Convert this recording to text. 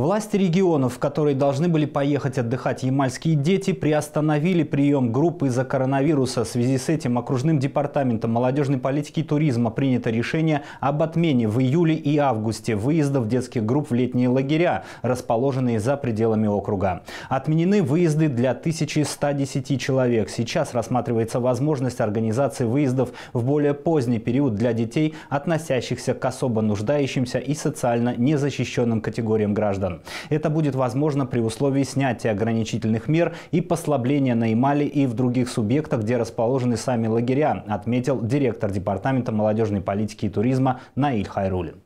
Власти регионов, в которые должны были поехать отдыхать ямальские дети, приостановили прием групп из-за коронавируса. В связи с этим окружным департаментом молодежной политики и туризма принято решение об отмене в июле и августе выездов детских групп в летние лагеря, расположенные за пределами округа. Отменены выезды для 1110 человек. Сейчас рассматривается возможность организации выездов в более поздний период для детей, относящихся к особо нуждающимся и социально незащищенным категориям граждан граждан. Это будет возможно при условии снятия ограничительных мер и послабления на Ямале и в других субъектах, где расположены сами лагеря, отметил директор Департамента молодежной политики и туризма Наиль Хайрулин.